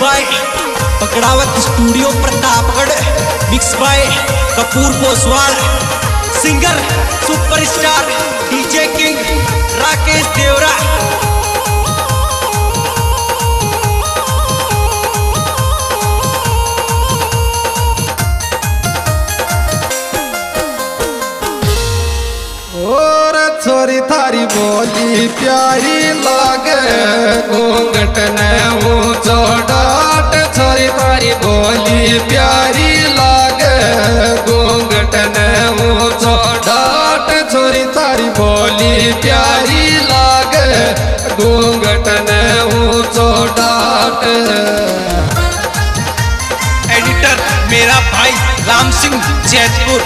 By. Pakdawat studio Pratapgarh mix by Kapoor Poswal singer superstar DJ king Rakesh Devra. थारी बोली प्यारी लागे, घूंघट ने बोली प्यारी लागे घूंघट ने ऊंचो डाट छोरी तारी बोली। प्यारी लागे घूंघट ने ऊंचो डाट। एडिटर मेरा भाई राम सिंह जैतपुर।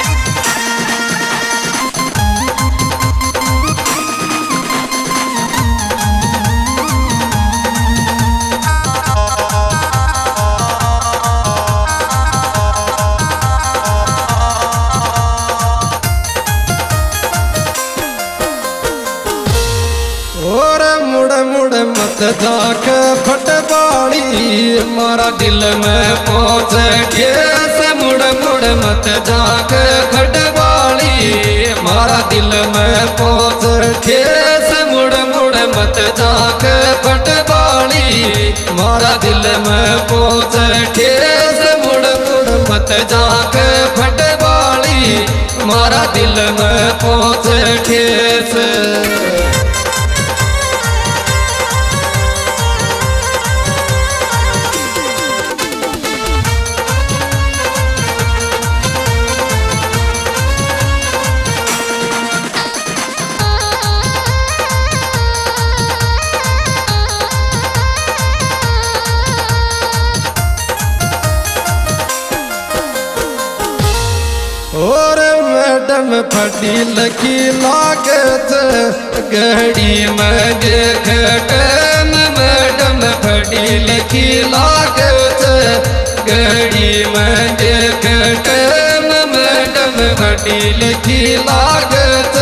मुड़ मत जाक फटबाड़ी, मारा दिल में पहुँच ठेस मुड़ मुड़ मत जाक फटबाड़ी मारा दिल में पहुँच ठेस मुड़ मुड़ मत जाक फटबाड़ी मारा दिल में पहुँच ठेस मुड़ मुड़ मत जाक फटबाड़ी मारा दिल में पहुँच ठेस फटी लकी लागत घड़ी में देख टैम मैडम। फटी लकी लागत घड़ी में देख टैम मैडम। फटी लकी लागत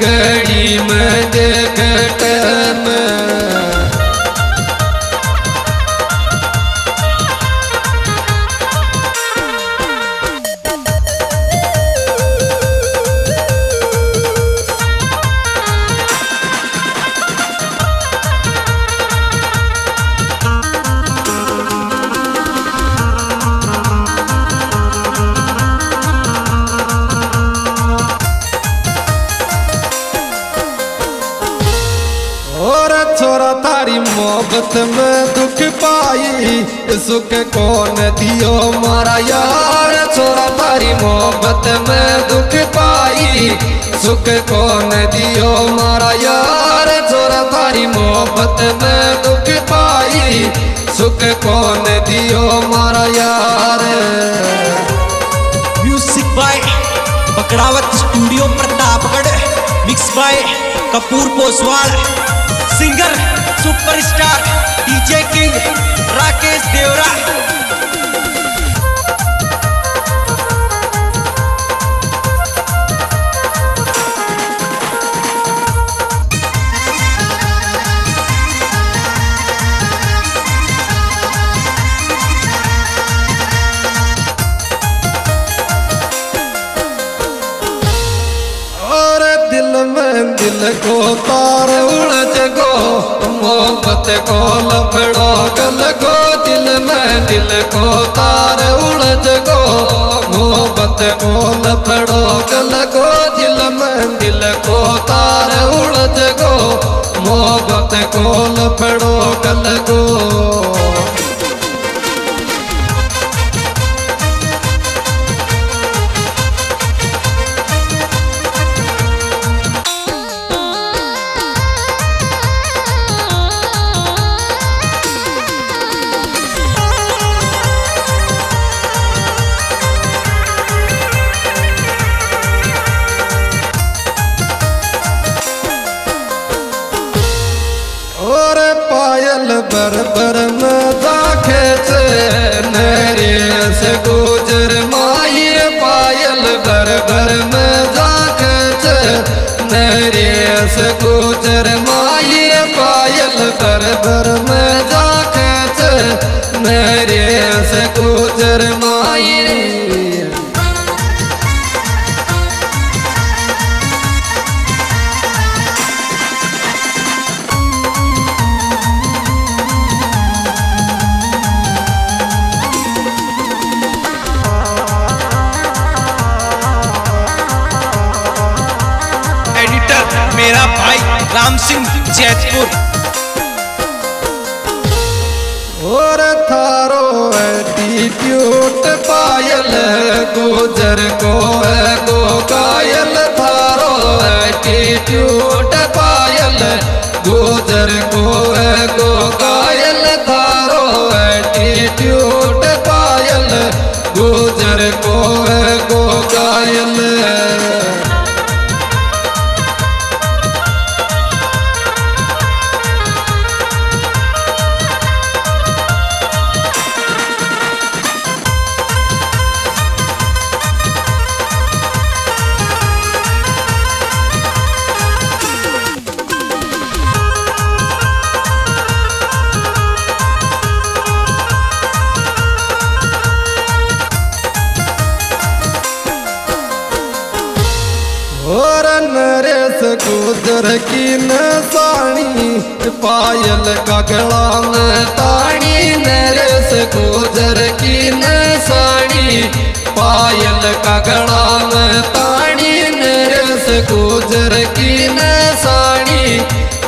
घड़ी में देख मोहब्बत में दुख पाई। सुख कौन दियो मारा यार? छोरा तारी मोहब्बत में दुख पाई। सुख कौन दियो मारा यार? छोरा तारी मोहब्बत में दुख पाई। सुख कौन दियो मारा यार? Music by Pakdawat studio Pratapgarh. Mix by Kapoor Poswal singer superstar DJ king Rakesh Devra. दिल में दिल को तार गो मोहब्बत को लफड़ो गल को दिल में दिल को तार उड़ज गो। मोहब्बत को लफड़ो गल को दिल में दिल को तार उड़ज गो। मोहब्बत को लफड़ो गल गो। मेरे से गुजर माए मेरा भाई राम सिंह जैतपुर। थारो एटीट्यूट पायल गुजर को है गो कायल। थारो एटीट्यूट पायल गुजर को है गो कायल। थारो एटीट्यूट पायल गुजर को है गो कायल। की नसानी पायल का गला में ताड़ी, नरेश गुजर की नसानी पायल का गला में ताड़ी, नरेश गुजर की नसानी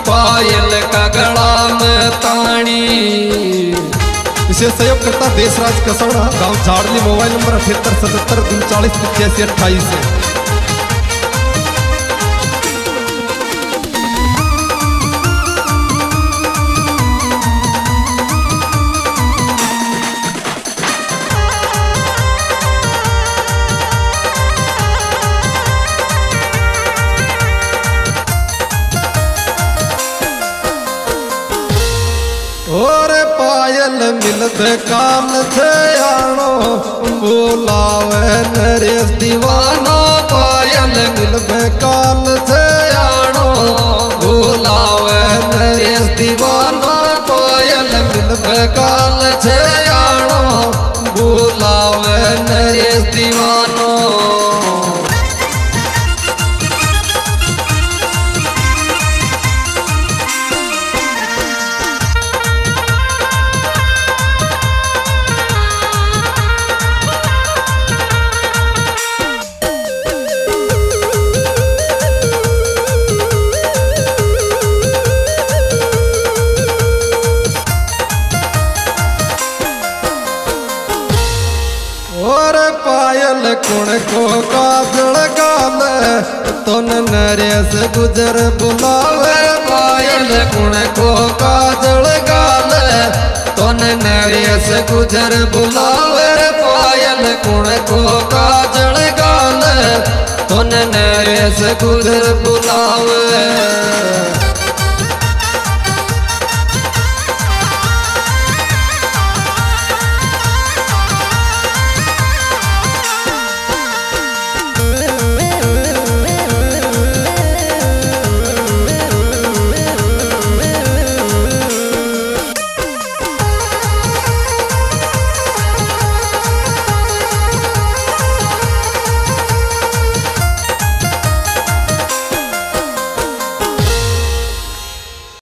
पायल का गला में ताड़ी। इसे सहयोग करता देशराज कसौड़ा, गाँव झाड़ली मोबाइल नंबर अठहत्तर, सतहत्तर, उनचालीस पचासी अट्ठाईस। काल थे आनो बोलावे नरेश दीवाना पायल मिल काम थे आनो बोलावे नरेश दीवाना पायल मिल काम थे आनो बोलावे नरेश तुन नरेश गुजर बुलावे पायल कुण को काजल गाल तुन नरेश गुजर बुलावे पायल कुण को काजल गाल तुन नरेश गुजर बुलावे